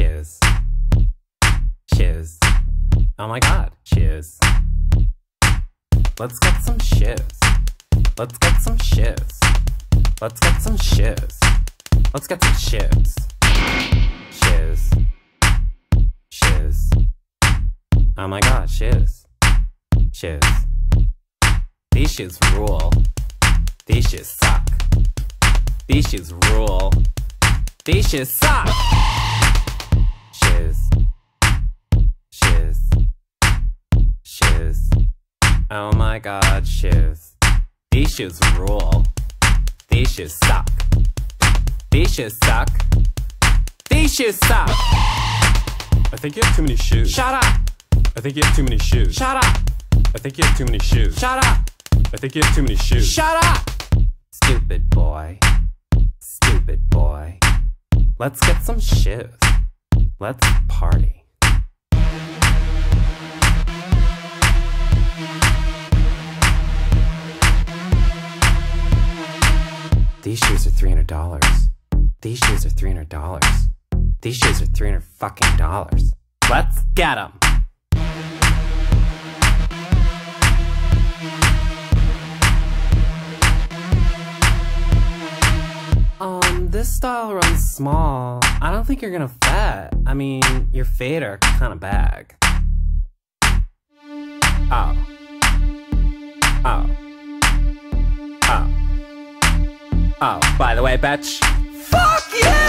Shoes. Shoes. Oh my god, shoes. Let's get some shoes. Let's get some shoes. Let's get some shoes. Let's get some shoes. Shoes. Shoes. Oh my god, shoes. Shoes. These shoes rule. These shoes suck. These shoes rule. These shoes suck! Oh my god, shoes. These shoes rule. These shoes suck. These shoes suck. These shoes suck! I think you have too many shoes. Shut up! I think you have too many shoes. Shut up! I think you have too many shoes. Shut up! I think you have too many shoes. Shut up! Stupid boy. Stupid boy. Let's get some shoes. Let's party. These shoes are three hundred dollars. These shoes are three hundred dollars. These shoes are three hundred fucking dollars. Let's get them. Um, this style runs small. I don't think you're gonna fit. I mean, your fade are kind of bag. Oh. Oh. Oh, by the way, bitch. Fuck you!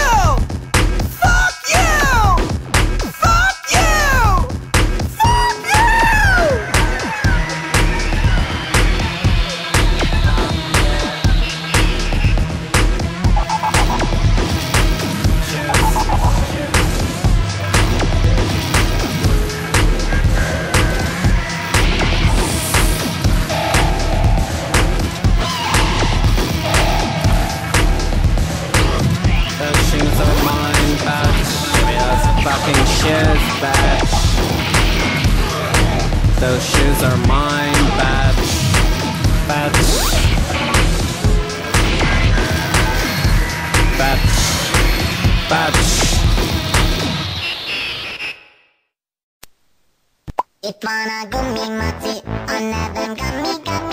Those shoes are mine, bitch. Bitch. Bitch. Bitch. Ipana gumi machi, on heaven gummy